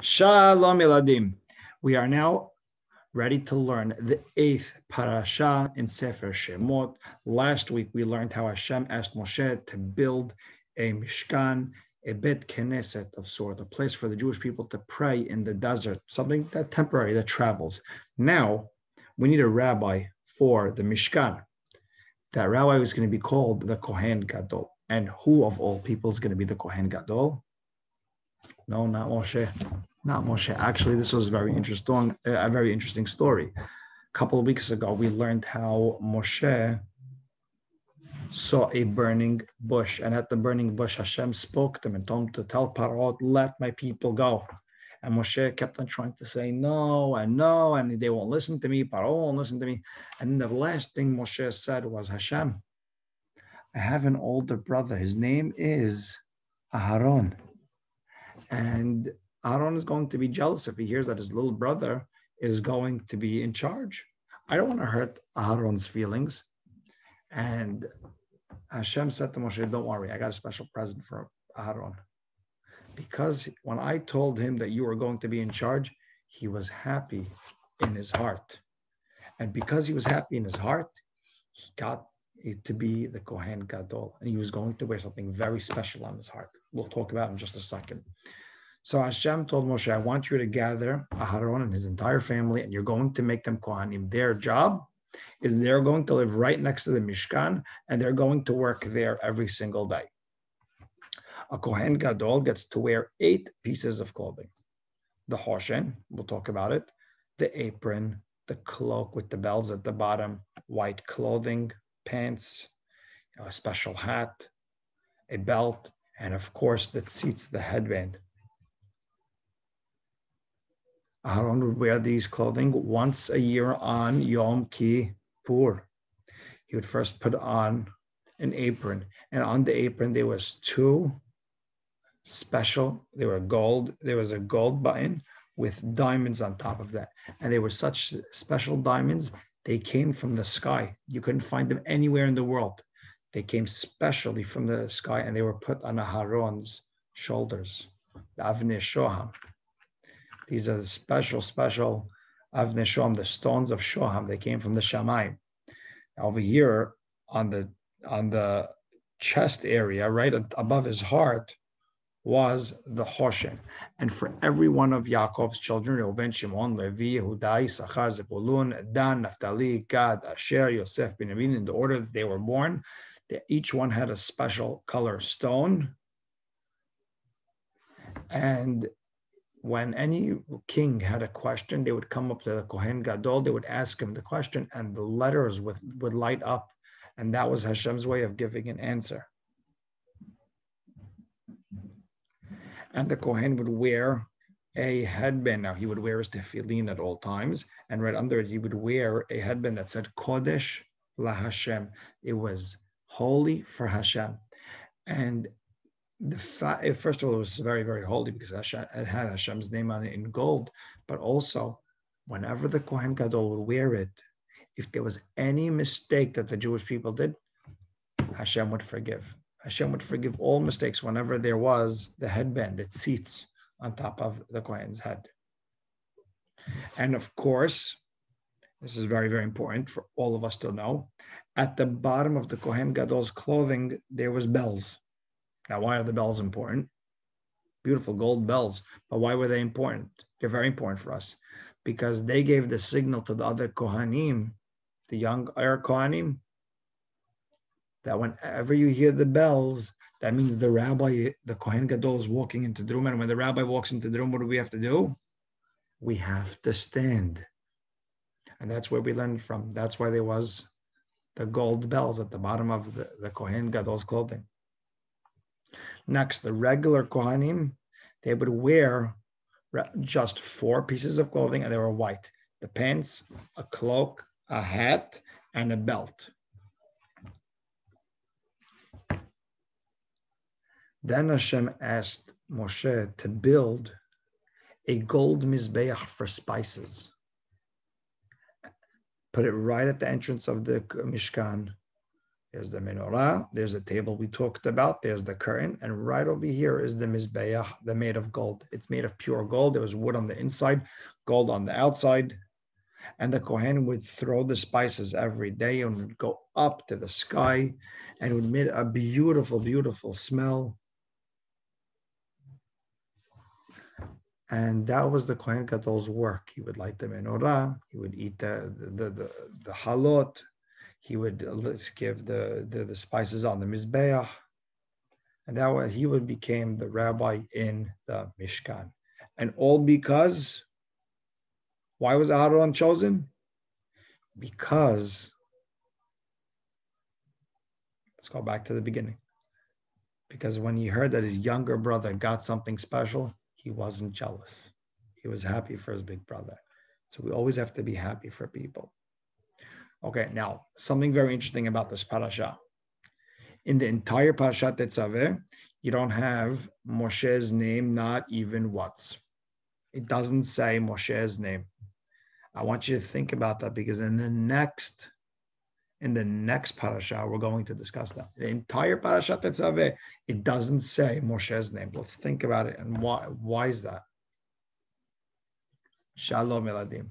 Shalom Yeladim. We are now ready to learn the eighth parasha in Sefer Shemot. Last week we learned how Hashem asked Moshe to build a Mishkan, a Bet Knesset of sort, a place for the Jewish people to pray in the desert, something that temporary that travels. Now we need a rabbi for the Mishkan. That rabbi was going to be called the Kohen Gadol. And who of all people is going to be the Kohen Gadol? No, not Moshe. Not Moshe. Actually, this was a very interesting, a very interesting story. A couple of weeks ago, we learned how Moshe saw a burning bush, and at the burning bush, Hashem spoke to him and told him to tell Paroh, "Let my people go." And Moshe kept on trying to say no and no, and they won't listen to me. Paroh won't listen to me. And the last thing Moshe said was, "Hashem, I have an older brother. His name is Aharon." And Aaron is going to be jealous if he hears that his little brother is going to be in charge. I don't want to hurt Aaron's feelings. And Hashem said to Moshe, Don't worry, I got a special present for Aaron. Because when I told him that you were going to be in charge, he was happy in his heart. And because he was happy in his heart, he got to be the Kohen Gadol. And he was going to wear something very special on his heart. We'll talk about in just a second. So Hashem told Moshe, I want you to gather Aharon and his entire family, and you're going to make them Kohanim. Their job is they're going to live right next to the Mishkan, and they're going to work there every single day. A Kohen Gadol gets to wear eight pieces of clothing. The Hoshen, we'll talk about it, the apron, the cloak with the bells at the bottom, white clothing, pants, a special hat, a belt, and of course the tzitz, the headband. Aaron would wear these clothing once a year on Yom Kippur. He would first put on an apron, and on the apron there was two special. They were gold. There was a gold button with diamonds on top of that, and they were such special diamonds. They came from the sky. You couldn't find them anywhere in the world. They came specially from the sky, and they were put on Aharon's shoulders, the Avnei Shoham. These are the special, special Avnei Shoham, the stones of Shoham. They came from the Shamayim. Over here on the on the chest area, right above his heart, was the Hoshen. And for every one of Yaakov's children, Reuven, Shimon, Levi, Yehuda, Issachar, Zebulun, Dan, Naphtali, Gad, Asher, Yosef, Benjamin, in the order that they were born, they, each one had a special color stone. And when any king had a question, they would come up to the Kohen Gadol, they would ask him the question, and the letters would, would light up. And that was Hashem's way of giving an answer. And the Kohen would wear a headband. Now, he would wear his tefillin at all times, and right under it, he would wear a headband that said Kodesh La Hashem. It was holy for Hashem. And the fact, eh, first of all, it was very, very holy because Hashem, it had Hashem's name on it in gold. But also, whenever the Kohen Gadol would wear it, if there was any mistake that the Jewish people did, Hashem would forgive. Hashem would forgive all mistakes whenever there was the headband, it seats on top of the Kohen's head. And of course, this is very, very important for all of us to know. At the bottom of the Kohen Gadol's clothing, there was bells. Now, why are the bells important? Beautiful gold bells. But why were they important? They're very important for us because they gave the signal to the other Kohanim, the young Air Kohanim, that whenever you hear the bells, that means the rabbi, the Kohen Gadol is walking into the room. And when the rabbi walks into the room, what do we have to do? We have to stand. And that's where we learned from. That's why there was the gold bells at the bottom of the, the Kohen Gadol's clothing. Next, the regular Kohanim, they would wear just four pieces of clothing and they were white. The pants, a cloak, a hat, and a belt. Then Hashem asked Moshe to build a gold mizbeach for spices. Put it right at the entrance of the Mishkan, There's the menorah. There's the table we talked about. There's the curtain. And right over here is the mizbeach, the made of gold. It's made of pure gold. There was wood on the inside, gold on the outside. And the Kohen would throw the spices every day and would go up to the sky and would make a beautiful, beautiful smell. And that was the Kohen Gadol's work. He would light the menorah, he would eat the, the, the, the halot, he would uh, give the, the, the spices on the mizbeach, and that way he would become the rabbi in the Mishkan. And all because, why was Aaron chosen? Because, let's go back to the beginning. Because when he heard that his younger brother got something special, he wasn't jealous. He was happy for his big brother. So we always have to be happy for people. Okay, now something very interesting about this parasha. In the entire parashat Tetzaveh, you don't have Moshe's name, not even once. It doesn't say Moshe's name. I want you to think about that because in the next, in the next parasha, we're going to discuss that. The entire parashat Tetzaveh, it doesn't say Moshe's name. Let's think about it and why. Why is that? Shalom yeladim.